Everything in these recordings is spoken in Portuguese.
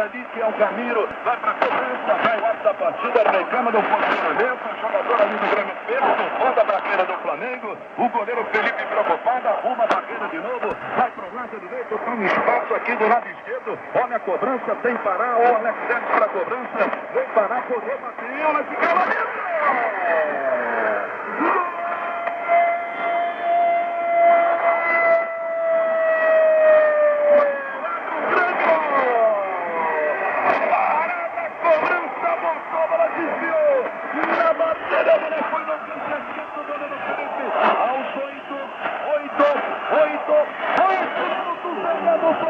ali que é o Camilo, vai pra cobrança, vai o da partida, reclama do posicionamento, o jogador ali do Grêmio Pedro, volta pra queira do Flamengo, o goleiro Felipe preocupado, arruma a barreira de novo, vai pro lado direito, tem um espaço aqui do lado esquerdo, olha a cobrança, tem parar, o Alex Santos pra cobrança, vem parar, correu, bateu, ela fica lá!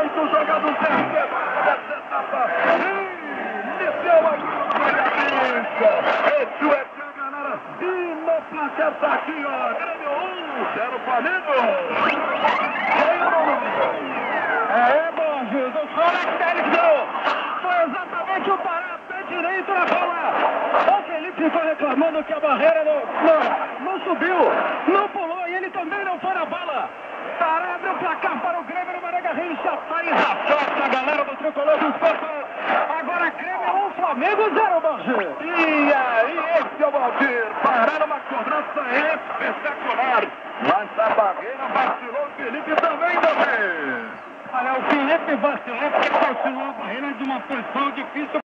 Oito jogados dessa etapa. Meteu a cabeça. Esse é Canara. E no placar tá aqui, ó. Grêmio 1, 0 Flamengo. É, Borges, o Fora deu. Foi exatamente o Pará, pé direito na O Felipe ficou reclamando que a barreira não, não, não subiu, não pulou e ele também não foi na bola. Pará abre o placar para o Grêmio no Garrincha. Faz a festa, galera do Tricolor dos Santos. Agora Grêmio 1, Flamengo 0, Borges. E aí, esse é o Valdir. Parar uma cobrança espetacular. Mas a barreira vacilou. Felipe também, Davi. Olha, o Felipe vacilou porque vacilou a barreira de uma posição difícil